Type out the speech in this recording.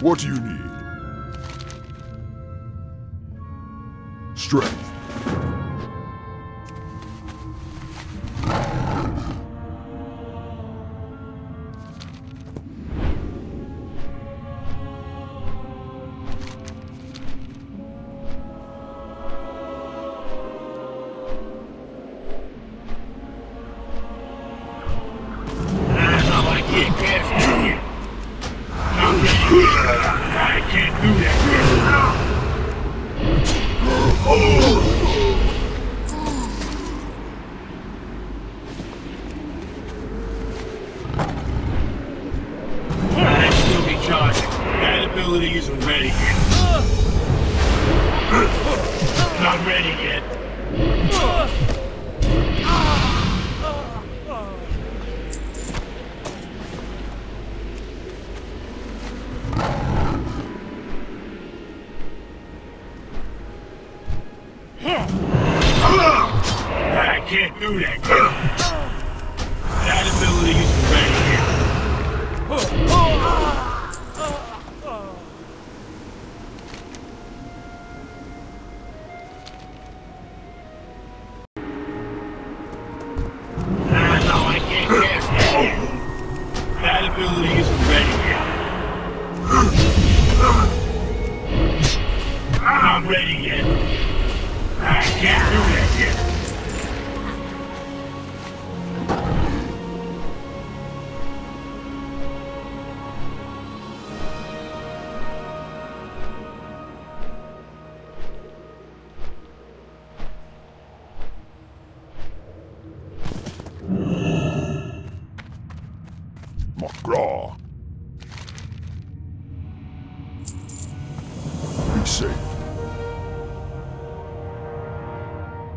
What do you need? Strength. Isn't ready yet. Not ready yet. I can't do that. That ability Isn't ready ready yet. McGraw. Be safe.